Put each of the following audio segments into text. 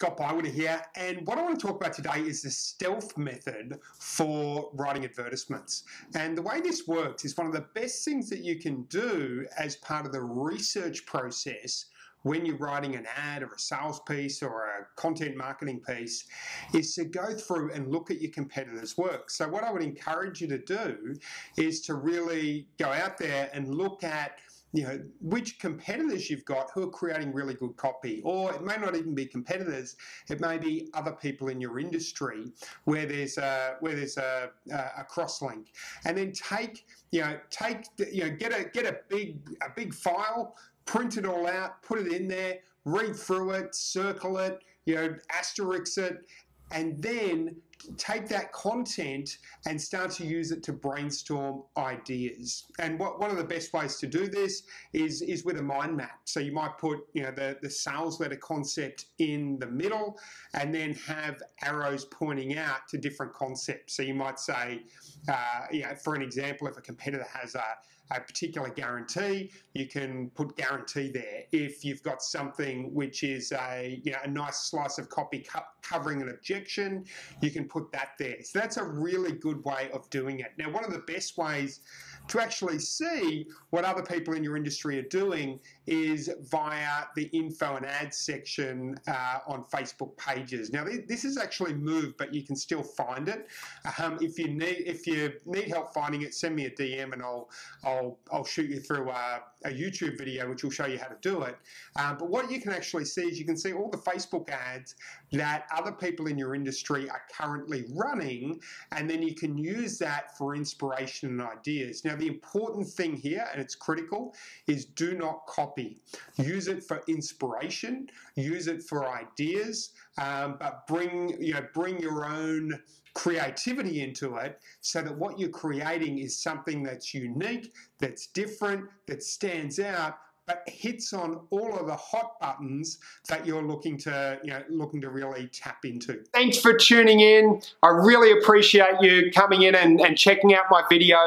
Scott Bywater here, and what I want to talk about today is the stealth method for writing advertisements. And the way this works is one of the best things that you can do as part of the research process when you're writing an ad or a sales piece or a content marketing piece is to go through and look at your competitors' work. So, what I would encourage you to do is to really go out there and look at you know which competitors you've got who are creating really good copy. Or it may not even be competitors. It may be other people in your industry where there's a where there's a, a cross link and then take you know take you know get a get a big a big file print it all out put it in there read through it circle it you know asterisk it and then take that content and start to use it to brainstorm ideas. And what, one of the best ways to do this is, is with a mind map. So you might put you know the, the sales letter concept in the middle and then have arrows pointing out to different concepts. So you might say, uh, you know, for an example, if a competitor has a a particular guarantee, you can put guarantee there. If you've got something which is a, you know, a nice slice of copy co covering an objection, you can put that there. So that's a really good way of doing it. Now, one of the best ways to actually see what other people in your industry are doing is via the info and ads section uh, on Facebook pages. Now, this is actually moved, but you can still find it. Um, if you need if you need help finding it, send me a DM and I'll I'll I'll shoot you through a, a YouTube video which will show you how to do it. Um, but what you can actually see is you can see all the Facebook ads that other people in your industry are currently running, and then you can use that for inspiration and ideas. Now, the important thing here, and it's critical, is do not copy. Use it for inspiration, use it for ideas, um, but bring you know bring your own creativity into it so that what you're creating is something that's unique, that's different, that stands out, but hits on all of the hot buttons that you're looking to, you know, looking to really tap into. Thanks for tuning in. I really appreciate you coming in and, and checking out my video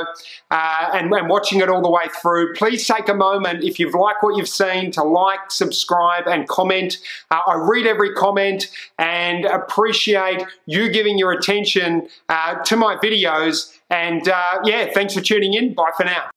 uh, and, and watching it all the way through. Please take a moment if you've liked what you've seen to like, subscribe, and comment. Uh, I read every comment and appreciate you giving your attention uh, to my videos. And uh, yeah, thanks for tuning in. Bye for now.